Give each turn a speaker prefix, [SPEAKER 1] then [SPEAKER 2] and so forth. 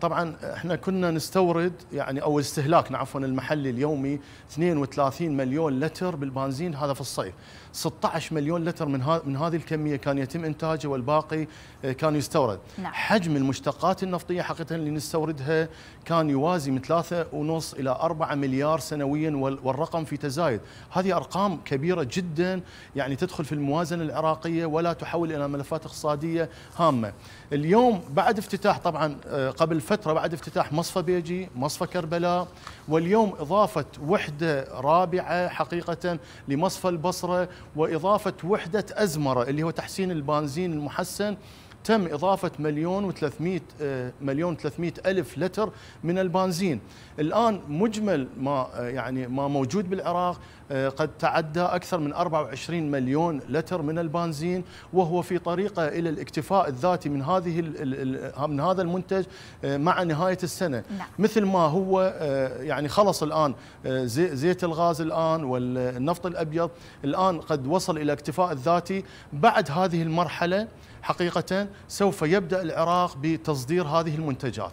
[SPEAKER 1] طبعا إحنا كنا نستورد يعني أو استهلاكنا عفوا المحلي اليومي 32 مليون لتر بالبنزين هذا في الصيف. 16 مليون لتر من من هذه الكمية كان يتم إنتاجه والباقي كان يستورد. نعم. حجم المشتقات النفطية حقيقه اللي نستوردها كان يوازي من 3.5 إلى 4 مليار سنويا والرقم في تزايد. هذه أرقام كبيرة جدا يعني تدخل في الموازنة العراقية ولا تحول إلى ملفات اقتصادية هامة. اليوم بعد افتتاح طبعا آه، قبل فترة بعد افتتاح مصفى بيجي مصفى كربلاء واليوم إضافة وحدة رابعة حقيقة لمصفى البصرة وإضافة وحدة أزمرة اللي هو تحسين البنزين المحسن. تم إضافة مليون و300 آه، مليون 300 ألف لتر من البنزين. الآن مجمل ما آه، يعني ما موجود بالعراق آه، قد تعدى أكثر من 24 مليون لتر من البنزين وهو في طريقة إلى الاكتفاء الذاتي من هذه من هذا المنتج مع نهاية السنة. نعم. مثل ما هو يعني خلص الآن زيت الغاز الآن والنفط الأبيض الآن قد وصل إلى اكتفاء الذاتي. بعد هذه المرحلة حقيقة سوف يبدأ العراق بتصدير هذه المنتجات.